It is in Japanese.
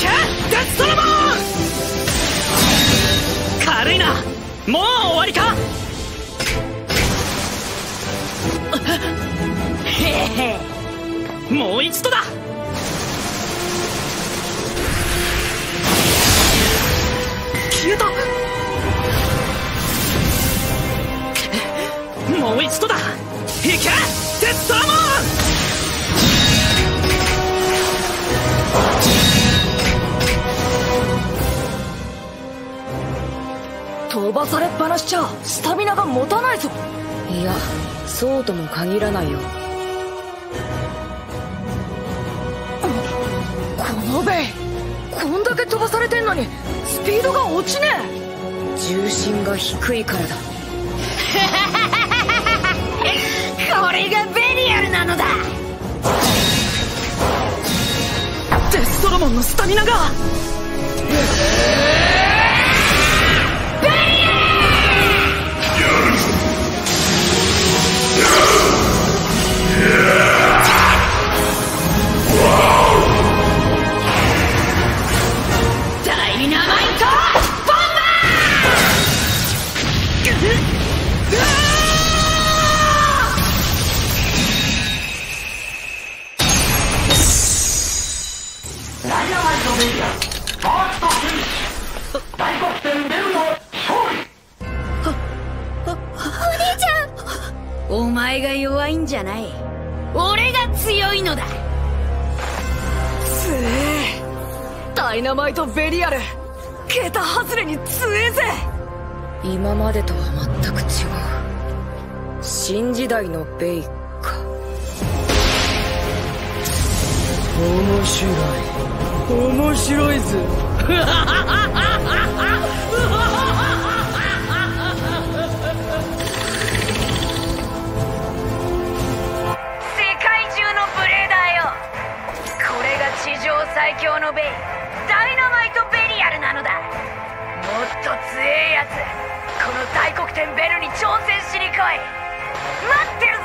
デストラボン！軽いな！もう終わりか？へ へもう一度だ！消えた！もう一度だ！いけ！デストラモン！飛ばされっぱなしちゃ。スタミナが持たないぞ。いやそうとも限らないよ。このベイこんだけ飛ばされてんのにスピードが落ちねえ。重心が低いからだ。これがベリアルなのだ。デストロモンのスタミナがお兄ちゃんお前が弱いんじゃない。俺が強いのだ。つえダイナマイトベリアル。桁外れに強えぜ。今までとは全く違う。新時代のベイか。面白い。面白いぜ。最強のベイ。ダイナマイトベリアルなのだ。もっと強えやつ。この大黒天ベルに挑戦しに来い。待ってるぞ。